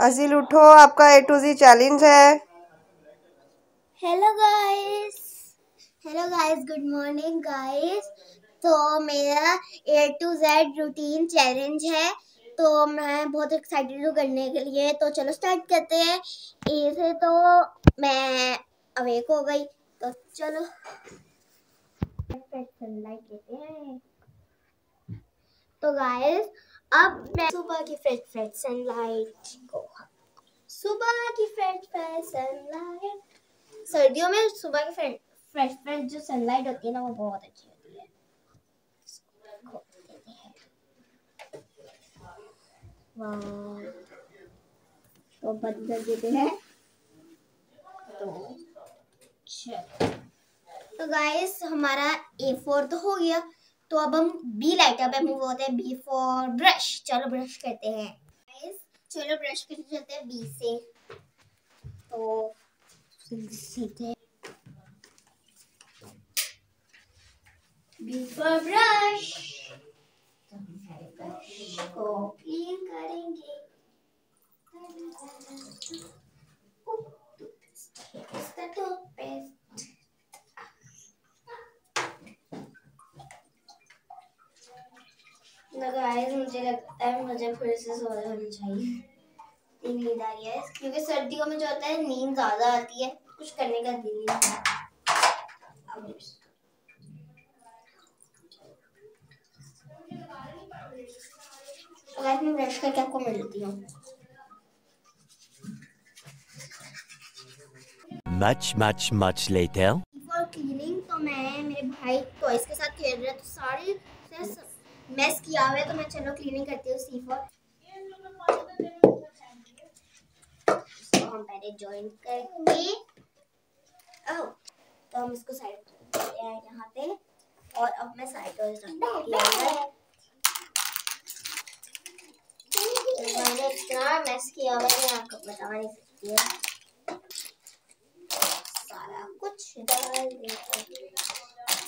अजील उठो, आपका A to ji challenge है। Hello guys hello guys good morning guys तो मेरा A to Z routine challenge है। तो मैं बहुत एक्साइटेड हूँ करने के लिए। तो चलो स्टार्ट करते हैं। ए से तो मैं अवेक हो गई। तो चलो। सनलाइट लेते हैं तो गाइस अब मैं सुबह की फ्रेश फ्रेश सनलाइट को सुबह की फ्रेश फ्रेश सनलाइट सर्दियों में सुबह की फ्रेश फ्रेश फ्रेश जो सनलाइट होती है ना, वो बहुत अच्छी होती है। तो बंद कर देते हैं। तो चलो। तो गाइस हमारा ए फोर तो हो गया। तो अब हम बी लाइटर पे मूव होते हैं बी फॉर ब्रश चलो ब्रश करते हैं. चलो ब्रश करते चलते हैं बी से. तो सीधे बी फॉर ब्रश को क्लीन करेंगे. गाइस मुझे लगता है मुझे फिर से सो जाना चाहिए। तीन नींद आ रही है। क्योंकि सर्दियों में जो होता है नींद ज़्यादा आती है। कुछ करने का दिल नहीं तो गाइस मैं ब्रश करके आपको मिलती हूँ? Much, much, much later. For cleaning तो मैं मेरे भाई टॉयज के साथ खेल रहे तो सारे मेस किया हुआ है तो मैं चलो क्लीनिंग करती हूँ सी हम पहले ज्वाइन ओह तो हम इसको साइड हैं यहाँ पे। और अब मैं साइड मैंने इतना मेस किया हुआ है, आपको बता नहीं सकती है। सारा कुछ डाल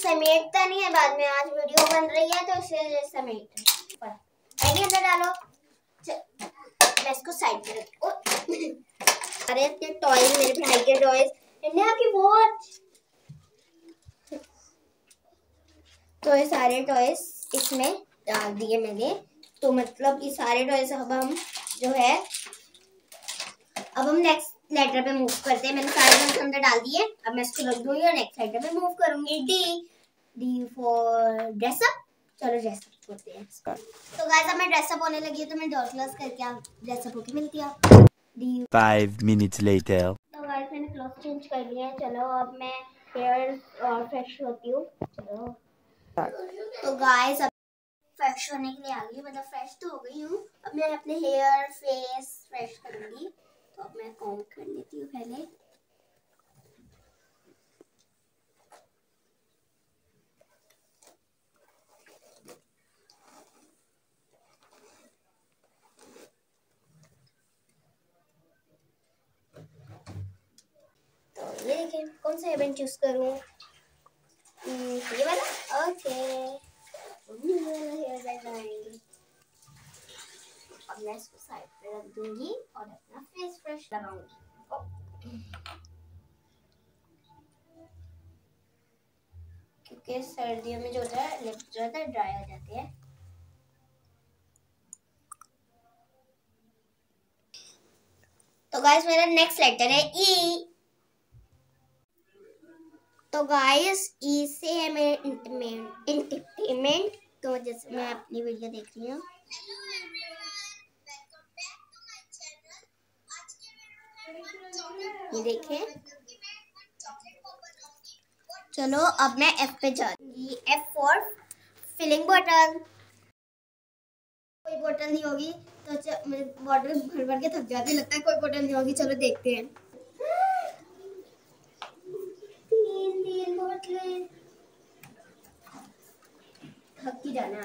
समेटता नहीं है, बाद में आज वीडियो बन रही है तो इसे समेट आइए अंदर डालो। मैं इसको साइड पे रख अरे इतने टॉयज मेरे भाई के टॉयज इन्हें आपकी वॉच तो ये सारे टॉयज इसमें डाल दिए मैंने। तो मतलब ये सारे टॉयज अब हम जो है, अब हम नेक्स्ट लेटर पे मूव करते हैं। मैंने सारे टॉयज अंदर डाल दिए। अब मैं इसको रख दूँगी और नेक्स्ट लेटर पे मूव करूँगी। D D for dress up चलो ड्रेसअप करते हैं तो गाइस अब मैं ड्रेसअप होने लगी हूँ तो मैं डॉल क्लास करके आप ड्रेसअप होके मिलती हूँ डी 5 मिनट्स लेटर तो गाइस मैंने क्लॉथ चेंज कर लिया है। चलो अब मैं हेयर और फ्रेश होती हूँ। चलो। तो गाइस अब फ्रेश होने के लिए आ गई मतलब फ्रेश तो हो गई हूँ। अब मैं अपने हेयर फेस फ्रेश करूँगी। अब मैं कॉम कर लेती हूँ पहले। देखें कौन सा हेवन चूज़ करूँ? ये वाला? ओके अब मैं इसको साइड पे रख दूँगी और फेस फ्रेश लगाऊँगी क्योंकि सर्दियों में जो होता है लिप जो होता है ड्राई हो जाती है। तो गाइस मेरा नेक्स्ट लेटर है ई तो गाइस ई से है मेरे इंटरटेनमेंट तो जैसे मैं अपनी वीडियो देख रही हूँ। ये देखें। चलो, अब मैं एफ़ पे जा रही एफ़ फॉर फिलिंग बॉटल कोई बोतल नहीं होगी तो बॉटल भर भर के थक जाती, लगता है कोई बोतल नहीं होगी। चलो देखते हैं। थक ही जाना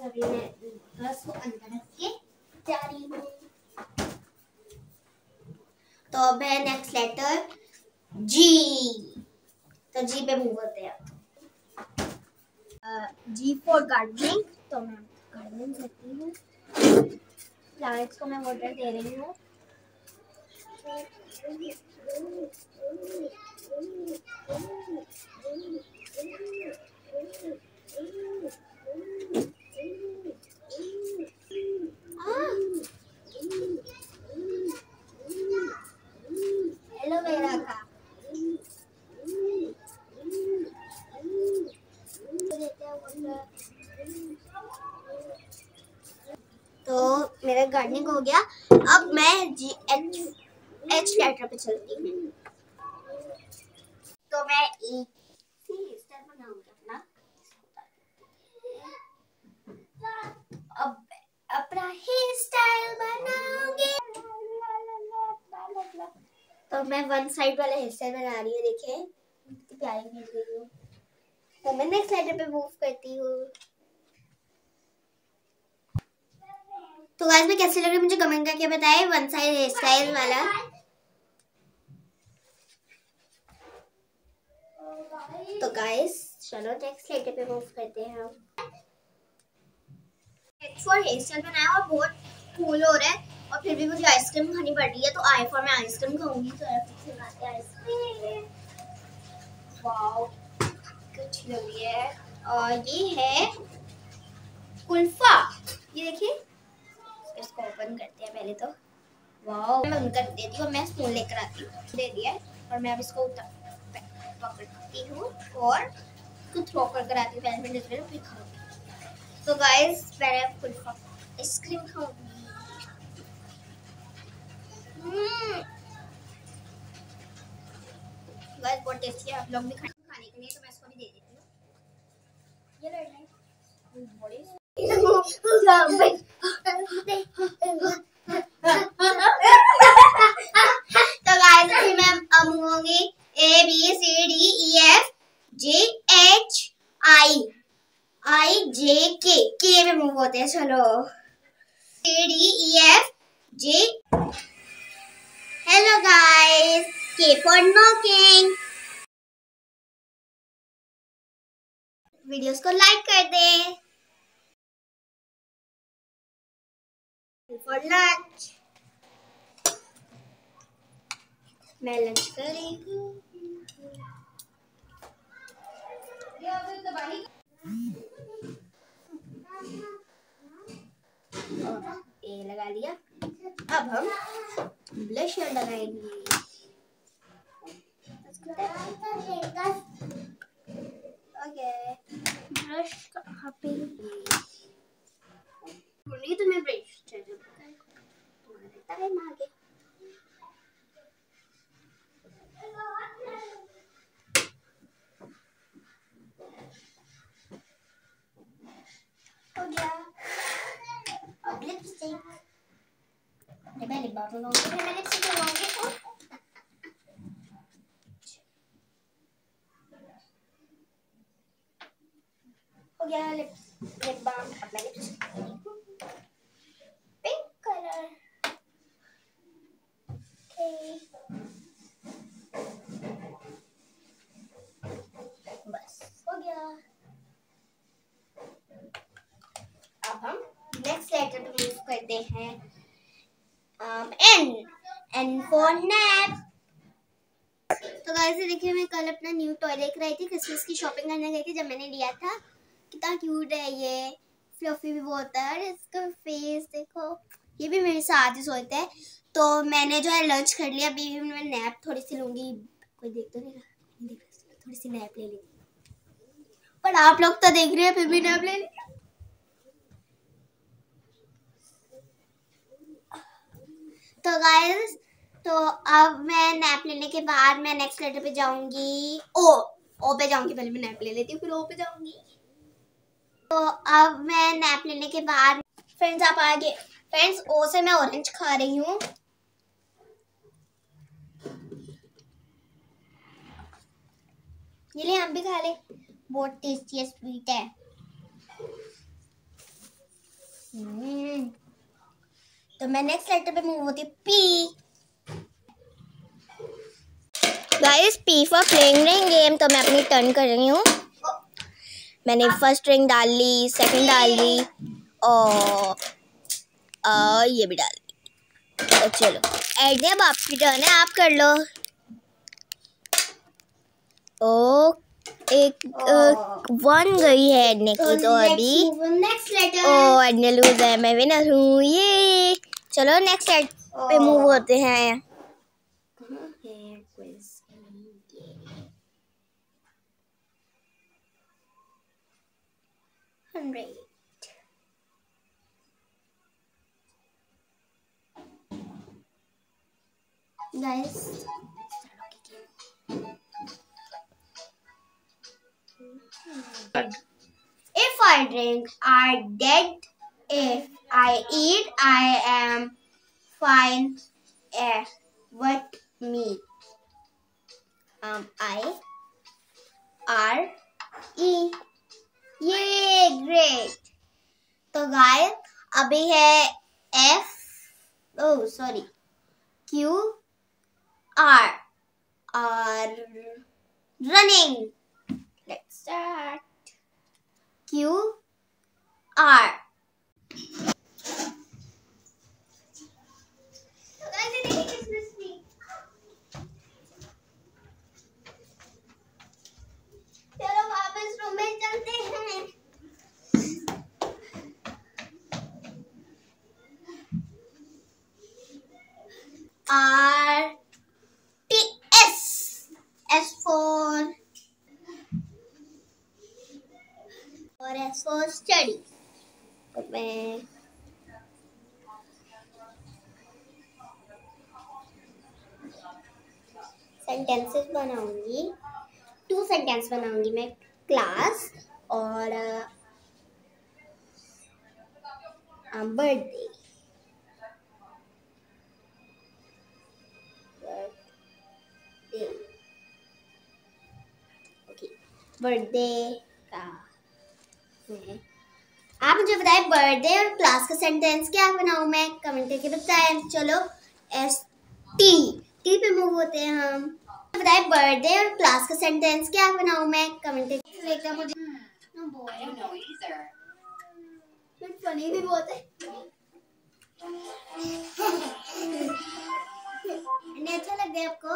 आज अभी मैं बस को अंदर रख के जा रही हूँ तो अब है नेक्स्ट लेटर जी तो जी पे मूव होते हैं जी फॉर गार्डनिंग तो मैं गार्डनिंग करती हूँ। प्लांट्स को मैं वाटर दे रही हूँ। एलोवेरा का तो मेरा गार्डनिंग गया। अब मैं जी एच एच लेटर पे चलती हूँ। तो मैं एक तो मैं वन साइड वाला हेयर स्टाइल बना रही हूँ देखिए प्यारी मिल रही हूँ तो मैं नेक्स्ट लेटर पे मूव करती हूँ। तो गाइस में कैसे लग रही मुझे कमेंट करके बताएँ वन साइड हेयर स्टाइल वाला। तो गाइस चलो नेक्स्ट लेटर पे मूव करते हैं हम। फॉर हेयर स्टाइल बनाया और बहुत कूल हो रहा है। और फिर भी मुझे आइसक्रीम खानी पड़ रही है तो आई फॉर मैं आइसक्रीम खाऊँगी। तो बनाते हैं आइसक्रीम वाओ अच्छी लग रही है। और ये है कुल्फा। ये देखिए इसको ओपन करते हैं पहले तो। वाओ मैं बंद कर देती हूँ मैं स्पून लेकर आती हूँ। दे दिया और मैं अब इसको पकड़ती हूँ और इसको थ्रो कर कर आती हूँ। पहले मैं फिर खाऊँगी। तो गाइस पहले कुल्फा आइसक्रीम खाऊँगी। गाइस बहुत टेस्टी है, आप लोग भी खाने के लिए तो मैं इसको भी दे देती हूँ। ये लाइट बड़ी तो गाइस अभी मैं अब होंगी A B C D E F J H I I J K K में मूव होते हैं, चलो। C D E F J hello guys K for knocking videos को लाइक कर दें। फॉर लंच मैं लंच कर रही हूँ ये लगा लिया अब हम ब्लशर लगाएँगे ओके ब्रश कहाँ पे नहीं तो मैं ब्रश चाहिए तुम्हारा टाइम आ गया हो गया अब लिपस्टिक मैं लिप बाम लगाऊँगी फिर मैं लिपस्टिक लगाऊँगी हो गया लिप लिप बाम अब मैं लिपस्टिक पिंक कलर ओके बस, हो गया। अब हम नेक्स्ट लेटर पे मूव करते हैं। एन एन फॉर नैप तो गाइस देखिए, मैं कल अपना न्यू टॉय लेकर आई थी क्रिसमस की शॉपिंग करने गई थी जब मैंने लिया था। कितना क्यूट है, ये फ्लफी भी बहुत है। और इसका फेस देखो, ये भी मेरे साथ ही सोते हैं। तो मैंने जो है लंच कर लिया। अभी भी मैं नैप थोड़ी सी लूँगी। कोई देख तो नहीं देख थोड़ी सी नैप ले ली पर आप लोग तो देख रहे हैं, फिर भी नैप ले ली। तो गाइस तो अब मैं नैप लेने के बाद मैं नेक्स्ट लेटर पे जाऊँगी। ओ ओ पे जाऊँगी। पहले मैं नैप ले लेती हूँ, फिर ओ पे जाऊँगी। तो अब मैं नैप लेने के बाद फ्रेंड्स आप आगे फ्रेंड्स ओ से मैं ऑरेंज खा रही हूँ। ये ले आप भी खा ले। बहुत टेस्टी है स्वीट है। हम्म। तो मैं नेक्स्ट लेटर पे मूव होती P guys P for playing game तो मैं अपनी टर्न कर रही हूँ। मैंने फ़र्स्ट रिंग डाल ली सेकंड डाल दी और आ, ये भी डाल दी। तो चलो एड अब आपकी टर्न है आप कर लो। ओ एक वन गई है एडने की तो अभी। ओ एडने लूज है मैं विनर हूँ ये। चलो नेक्स्ट एड पे मूव होते हैं। hundred. Guys, if I drink, I dead. If I eat, I am fine. Eh, what me? Um, I R E. ये ग्रेट तो गाय अभी है F O sorry Q R R running let's start Q R sentences बनाऊँगी। Two sentence बनाऊँगी मैं class और birthday okay birthday का आप मुझे बताएँ बर्थडे और क्लास का सेंटेंस क्या बनाऊँ मैं? कमेंट करके बताएँ। चलो एस टी टी पे होते हैं हम। बताएँ बर्थडे और क्लास का सेंटेंस क्या बनाऊँ मैं? कमेंट देखना मुझे. फनी भी बहुत है। अच्छा लग गया आपको?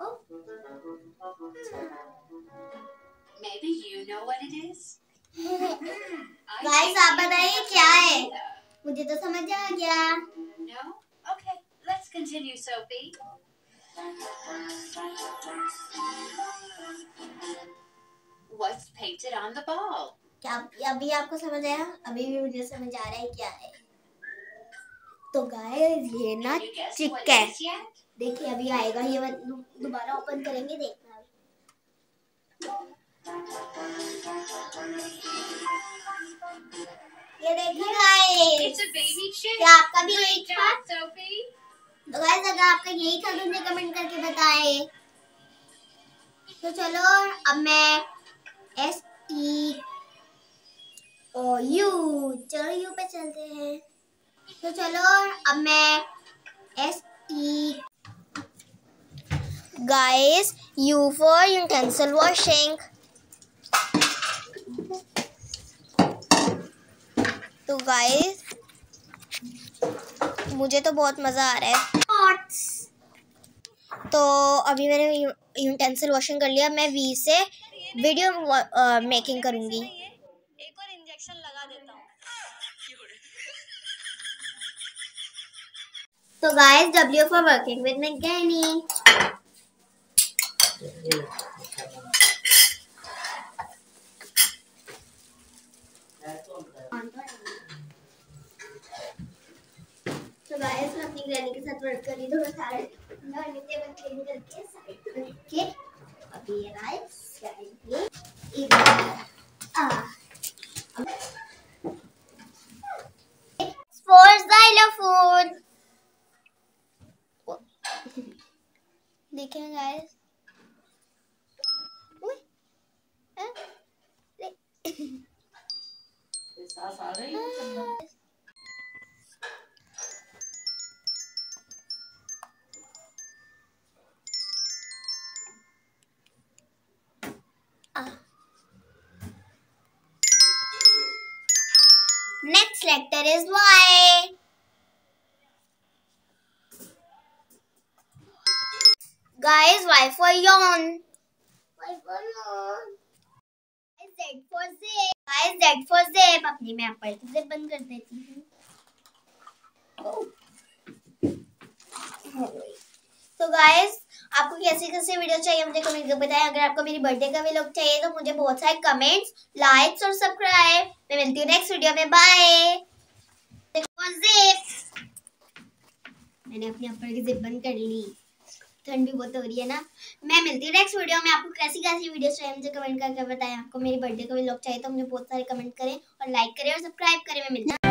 ओ Maybe you know what it is? Think आप बताइए क्या है? मुझे तो समझ आ गया। No? Okay, let's continue, Sophie. What's painted on the ball? क्या अभी आपको समझ आया अभी भी मुझे समझ आ रहा है क्या है तो गाइस ये ना चिक है? देखिए अभी आएगा ये दोबारा ओपन करेंगे देखना ये देखिए गाइस. क्या आपका भी यही था. तो गाइस अगर आपका यही था तो मुझे कमेंट करके बताएँ। तो चलो, अब मैं एस टी ओ यू चलो यू पे चलते हैं। तो चलो, अब मैं S T guys, U for utensil washing तो गाइस मुझे तो बहुत मज़ा आ रहा है। तो अभी मैंने यूटेंसिल वॉशिंग कर लिया मैं वी से वीडियो मेकिंग करूँगी। एक और इंजेक्शन लगा देता हूँ। तो guys W for working with मैगनी guys मैं अपनी ग्रैनी के साथ वर्क कर रही थोड़ा सारे डाइनिंग टेबल क्लीन करके साइड रख के। अभी ये गाइस ये इधर आ for xylophone देखें guys character is Y. Guys, Y for yawn. Y for yawn. Z for zip. Guys, Z for zip. अपनी मैं पर zip बंद कर देती हूँ. तो गाइस आपको कैसे कैसे वीडियो चाहिए, मुझे कमेंट करके बताएँ। अगर आपको मेरी बर्थडे का भी लुक चाहिए तो मुझे बहुत सारे कमेंट्स लाइक्स और सब्सक्राइब मैं मिलती हूँ नेक्स्ट वीडियो में। बाय मैंने अपने अपर की जिप बंद कर ली। ठंड भी बहुत हो रही है ना। मैं मिलती हूँ नेक्स्ट वीडियो में। आपको कैसी कैसी वीडियो चाहिए, मुझे कमेंट करके बताएँ। आपको मेरी बर्थडे का भी लुक चाहिए तो मुझे बहुत सारे कमेंट करें और लाइक करें और सब्सक्राइब करें। मैं मिलता